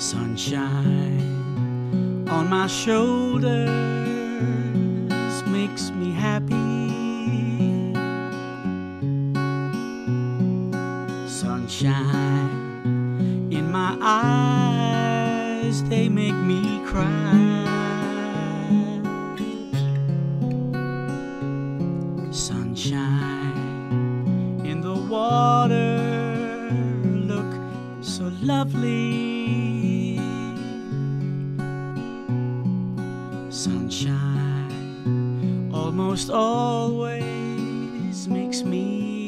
Sunshine on my shoulders makes me happy. Sunshine in my eyes, they make me cry. Sunshine in the water, look so lovely. Sunshine. Almost always makes me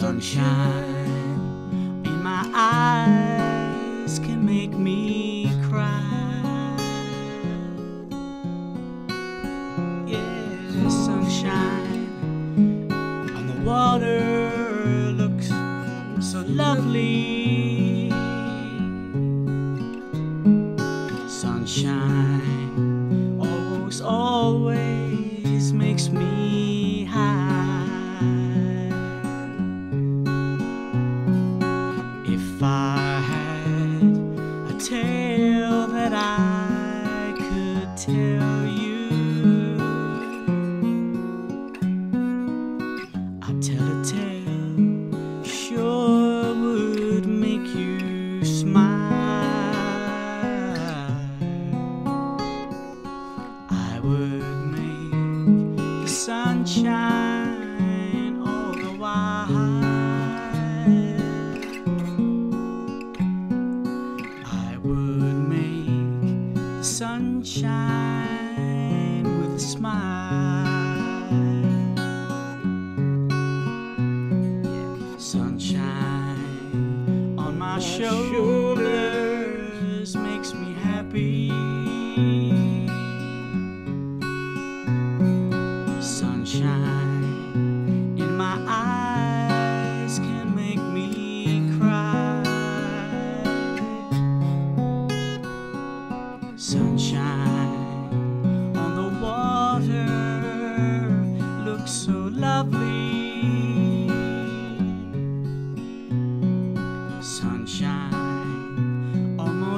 Sunshine in my eyes can make me cry. Yeah, sunshine on the water looks so lovely. Sunshine almost always makes me tell a tale sure would make you smile. I would make the sunshine all the while. I would make the sunshine with a smile. Sunshine on my shoulders makes me happy. Sunshine in my eyes can make me cry. Sunshine on the water looks so lovely.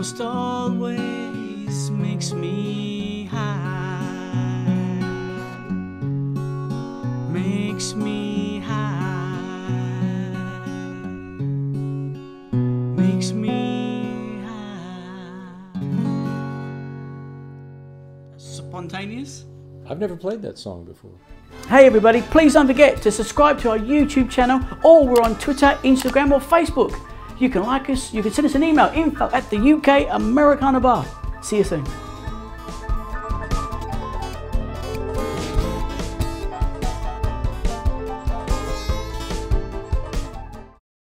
Almost always makes me high. Makes me high. Makes me high. Spontaneous? I've never played that song before. Hey everybody, please don't forget to subscribe to our YouTube channel or we're on Twitter, Instagram or Facebook. You can like us, you can send us an email, info at the UK Americana Bar. See you soon.